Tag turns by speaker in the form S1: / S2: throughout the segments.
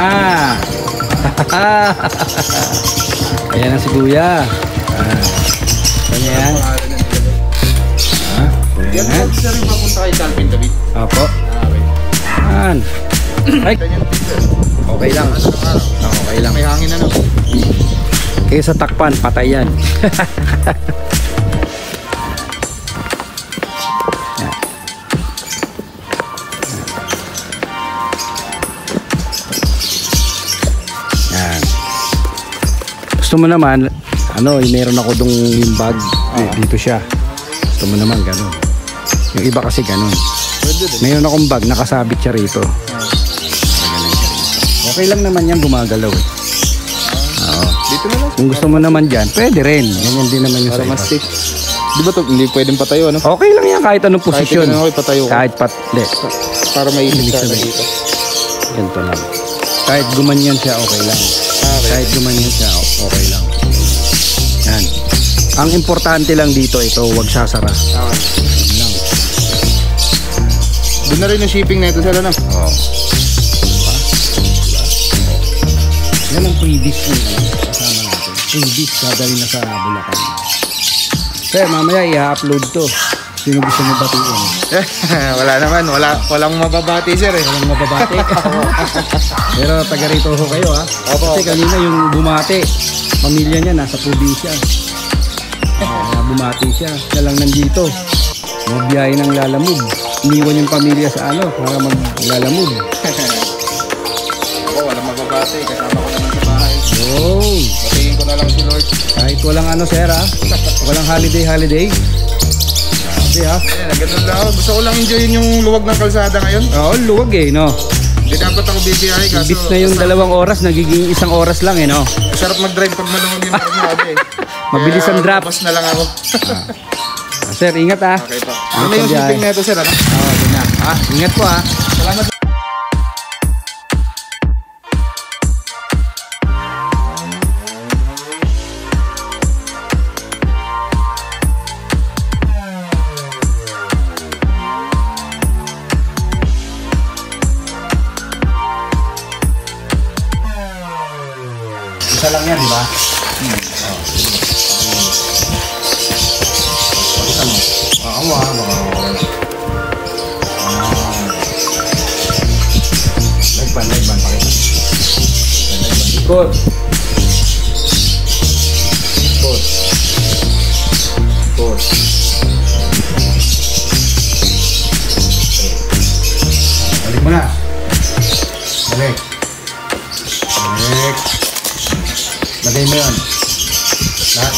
S1: Ah. Ayan
S2: na si Kuya.
S1: Ah.
S2: Ano yan?
S1: Ah,
S2: Kuya na. Sir, papunta kay Calvin David. Apo.
S1: Yan. Ay. Okay lang. Okay lang.
S2: May hangin na no.
S1: Kaya sa takpan, patay yan. Gusto mo naman, ano, yung meron ako dong yung bag. Eh, Dito siya. Gusto mo naman, ganun. Yung iba kasi ganun. Meron akong bag, nakasabit siya rito. Okay lang naman yan, gumagalaw eh. Oo.
S2: Dito na lang.
S1: Kung gusto mo naman dyan, pwede rin. Ganyan din naman yung
S2: Para
S1: sa
S2: mas safe. Di ba to, hindi pwedeng patayo, ano?
S1: Okay lang yan kahit anong
S2: Kahit
S1: posisyon.
S2: ako ipatayo ko.
S1: Kahit pat... Hindi,
S2: Para may isip
S1: sabihin.
S2: dito.
S1: ganito lang. Kahit gumanyan siya, okay lang.
S2: Ah, okay.
S1: Kahit gumanyan siya, o- okay lang. Yan. Ang importante lang dito, ito, wag sasara.
S2: Ah,
S1: Yan lang.
S2: Doon na rin yung shipping na ito, sir, ano?
S1: Oo. Diba? Yan ang yung ano, kasama natin. Freebies, dadali na sa Bulacan. Sir, mamaya i-upload to. Sino gusto mo batiin?
S2: wala naman, wala, walang mababati, sir, eh.
S1: Walang mababati. Pero taga rito ho kayo ha.
S2: Opo.
S1: Kasi kanina yung bumati, pamilya niya nasa probinsya. Kaya bumati siya. Siya lang nandito. Mga biyahe ng lalamog. Iniwan yung pamilya sa ano para maglalamog.
S2: Ako, walang mababati. Kasama ko naman sa bahay.
S1: Oh,
S2: Batiin ko na lang si Lord.
S1: kahit walang ano sir ha. Walang holiday holiday. Grabe ha.
S2: Eh, ganun lang ako. Gusto ko lang enjoyin yung luwag ng kalsada ngayon.
S1: Oo, luwag eh no.
S2: Hindi dapat ako bibiyahe kaso...
S1: Ibis na yung dalawang oras, nagiging isang oras lang eh no.
S2: Sarap mag-drive pag maluwag yung kalsada eh.
S1: Mabilis ang drop.
S2: Bas na lang ako.
S1: Ah, Sir, ingat ha.
S2: okay pa.
S1: Ano
S2: Ano yung shipping na ito, sir? Ano?
S1: Oo, yun na. Ah, ingat po ha.
S2: Salamat.
S1: Isa lang yan, di ba? Pakita mo. Oo, mo ha. Baka mawala. Ah. Lagban, lagban. Pakita. Lagban. Ikot. Ikot. Ikot.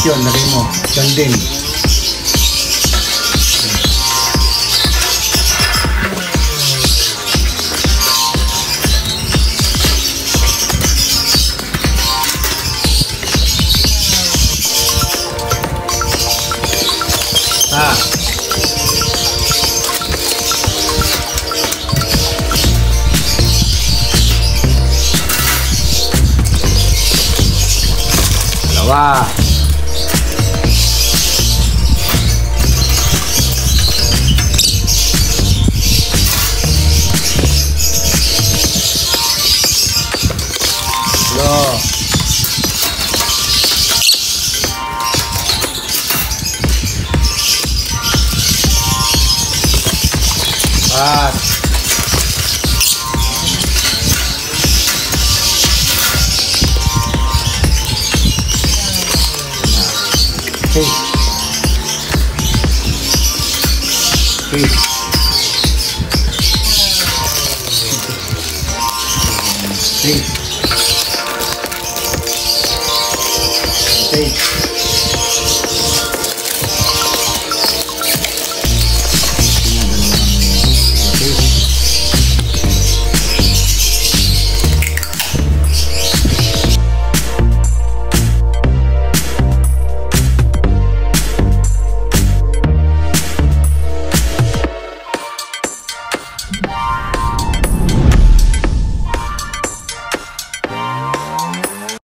S1: Lahat yun, lagay mo. Diyan din. Ah. Dalawa. God. Hey. Hey. Hey.